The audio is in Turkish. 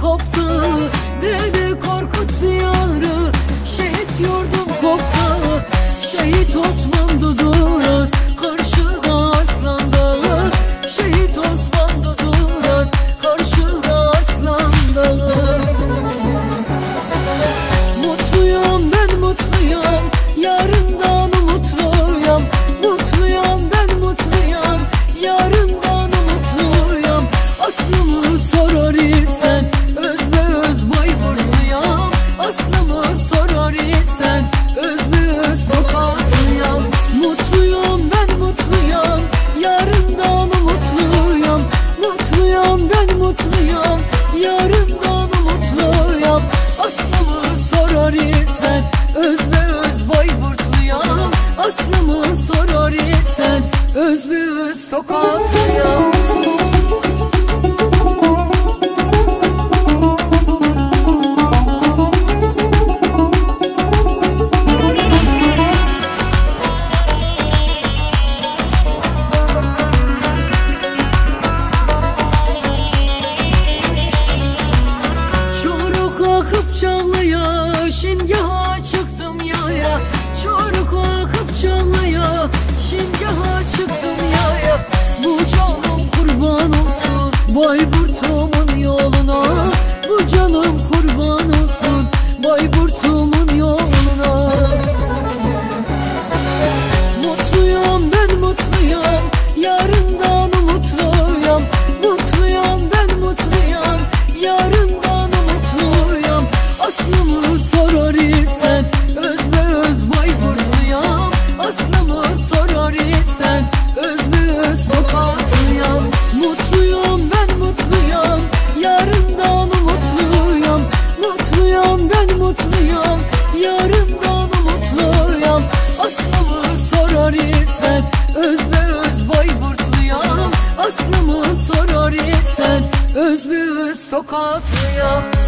koptu. mutluyum Yarından umutluyum Aslımı sorar isen Özbe öz Bayburtluyum. Aslımı sorar isen Özbe öz Tokatlıyım Kapçalı'ya Şimgaha çıktım yaya. Çoruk'a Kapçalı'ya Şimgaha çıktım yaya. Bu canım kurban olsun. Bay bu sokatı yalnız